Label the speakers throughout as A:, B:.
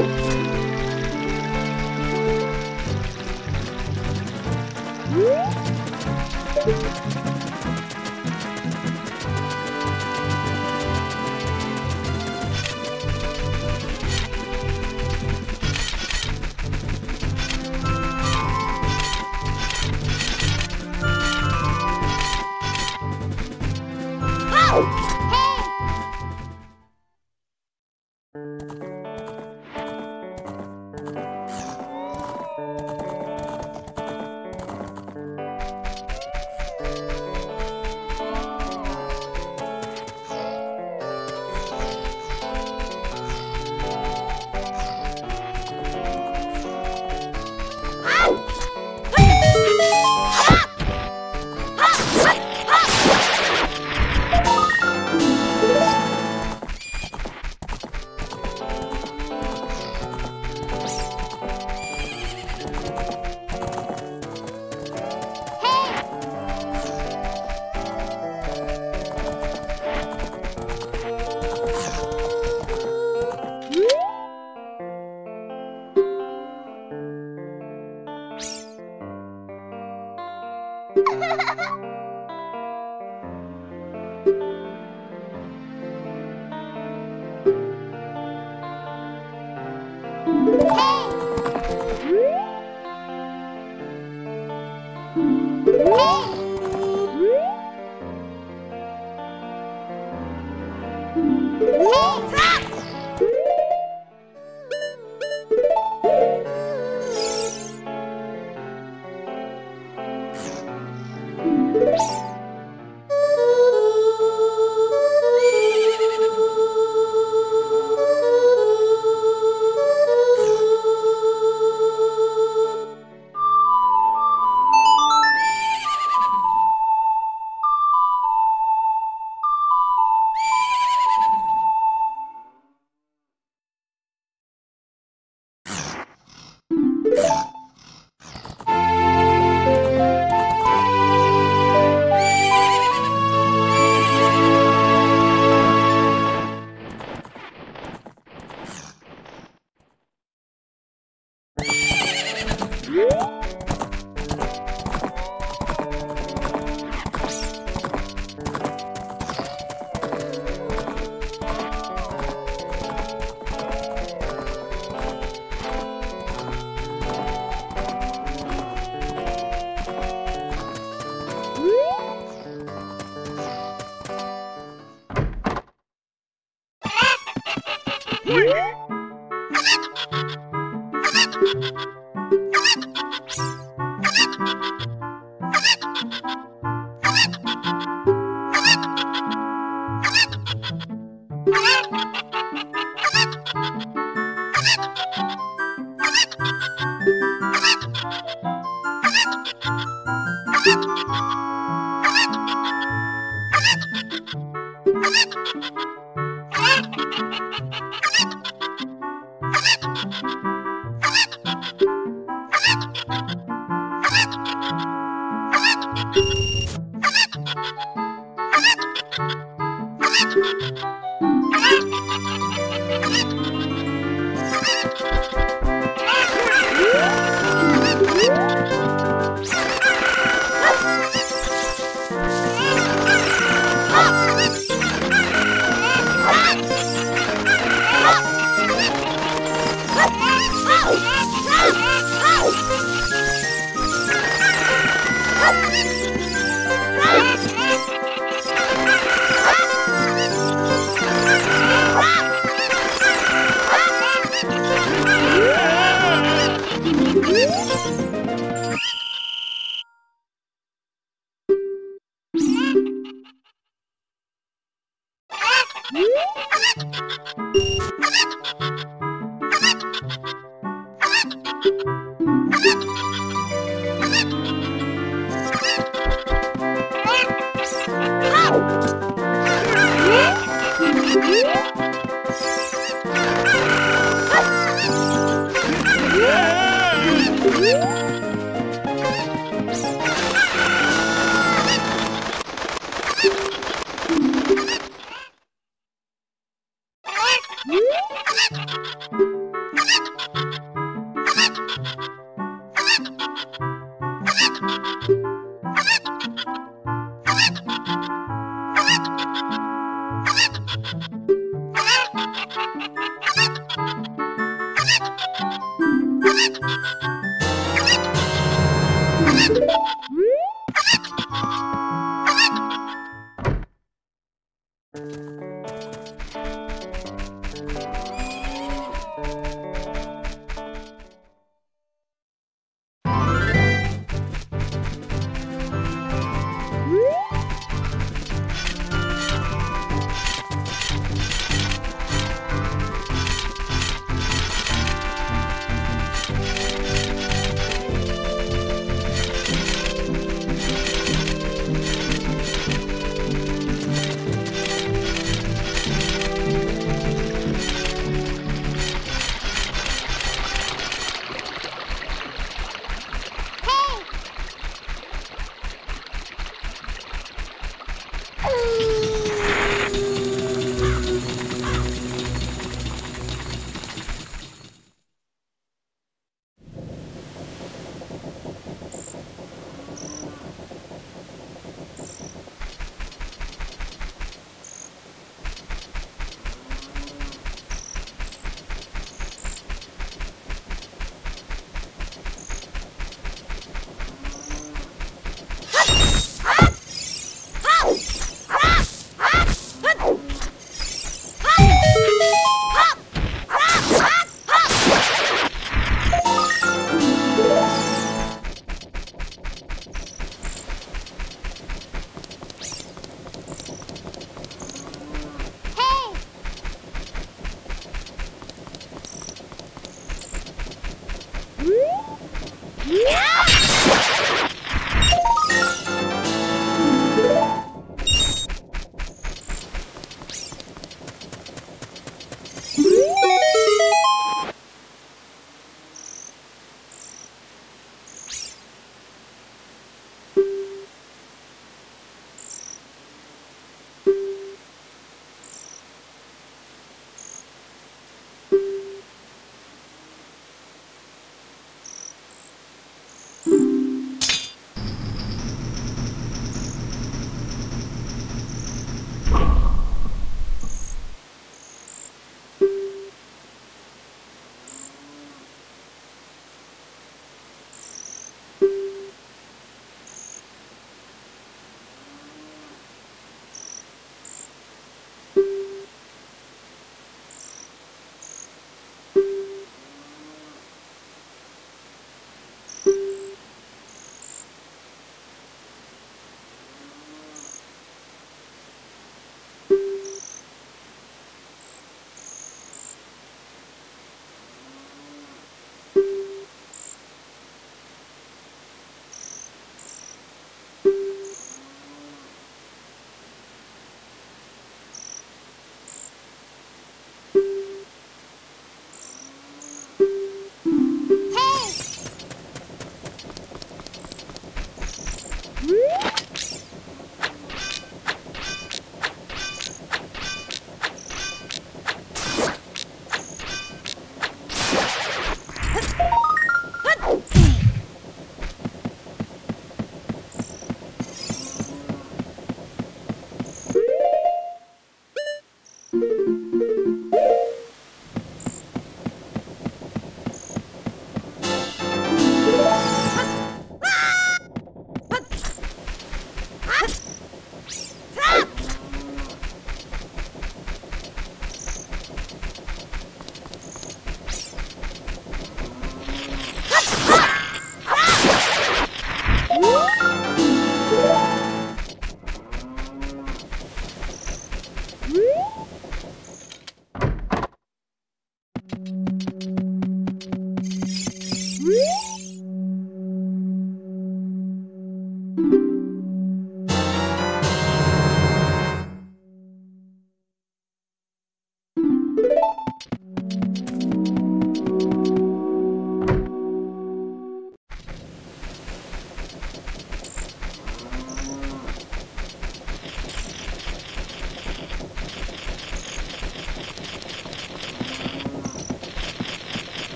A: out. Yeah. thank you Woo!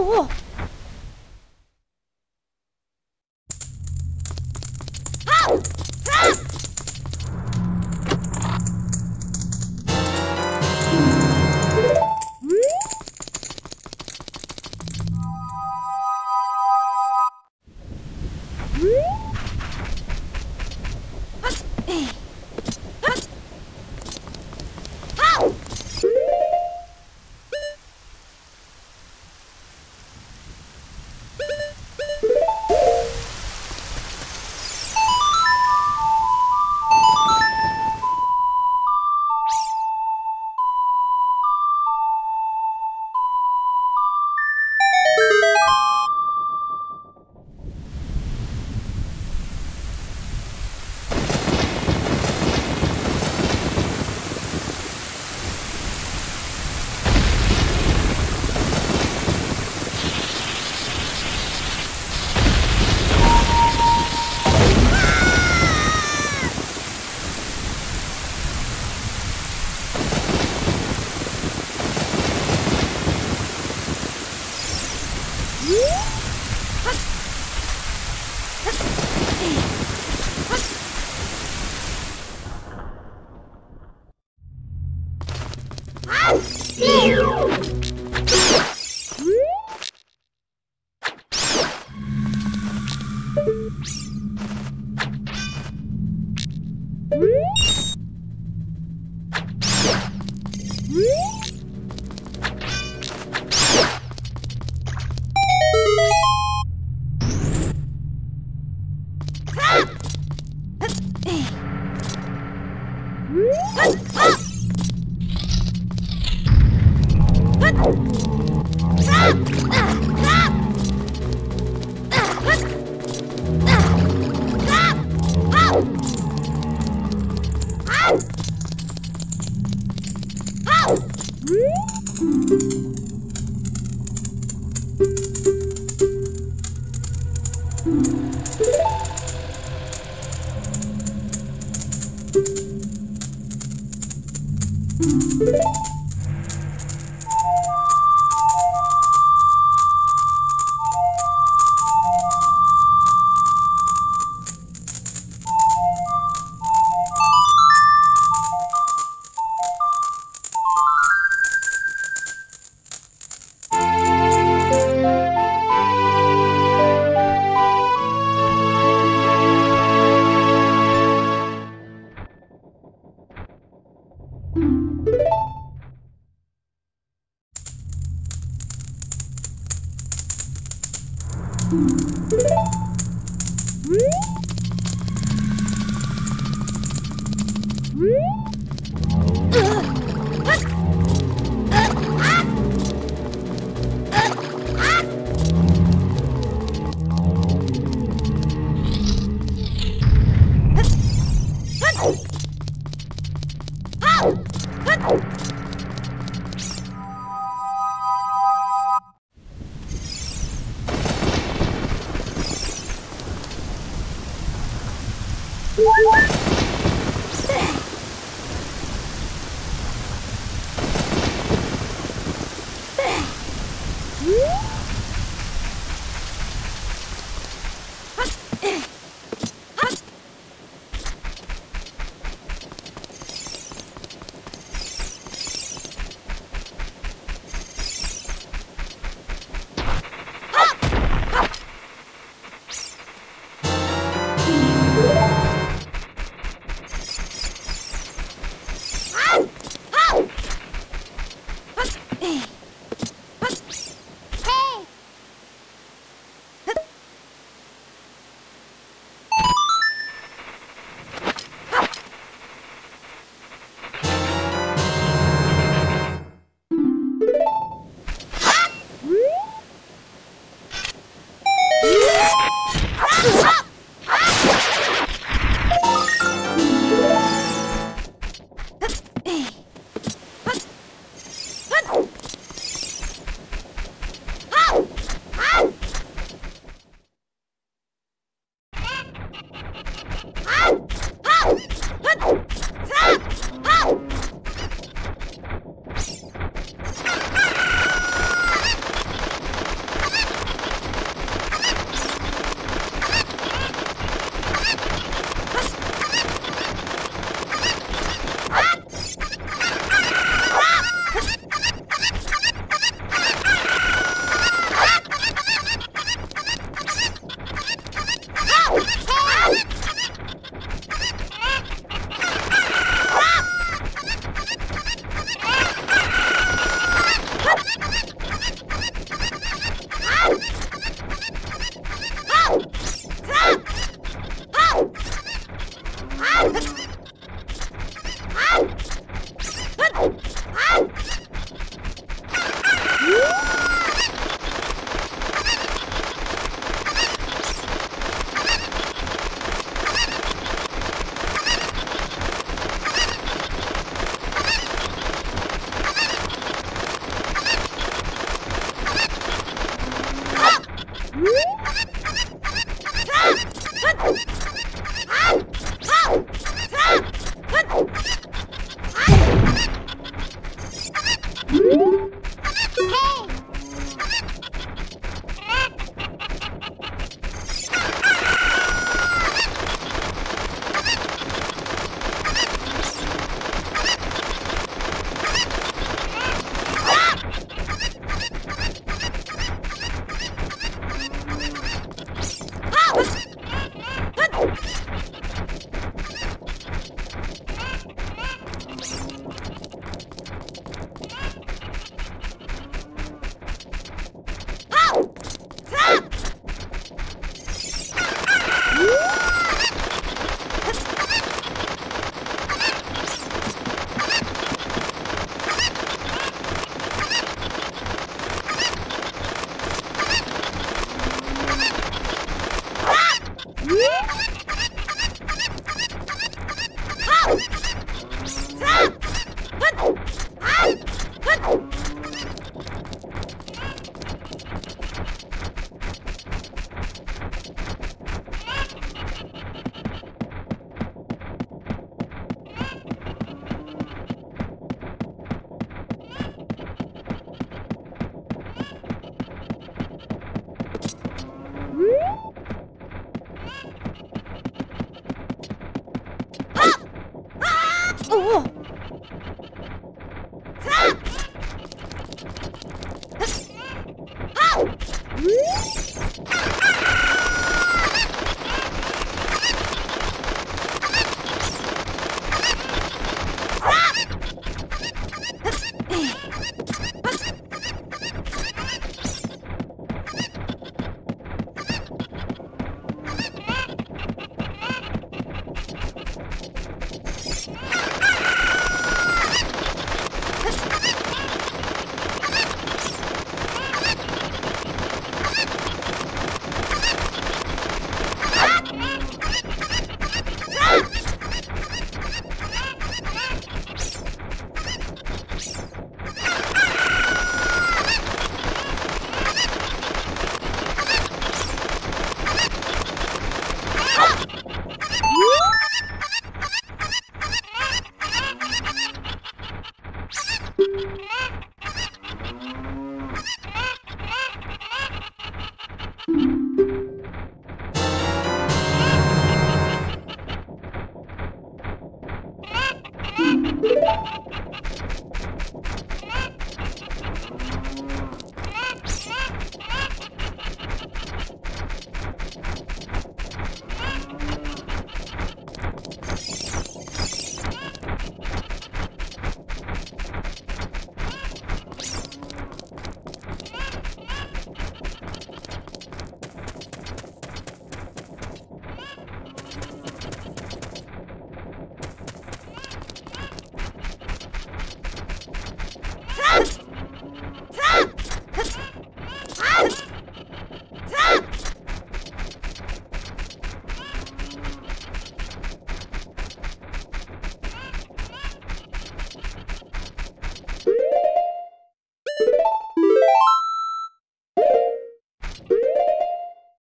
B: 喔喔